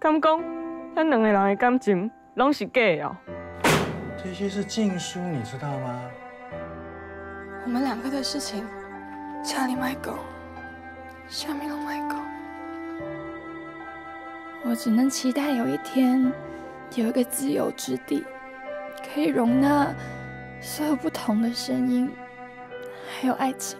敢讲咱两个人的感情拢是假的哦？这些是禁书，你知道吗？我们两个的事情，家里卖狗，下面都卖狗。我只能期待有一天，有一个自由之地，可以容纳所有不同的声音，还有爱情。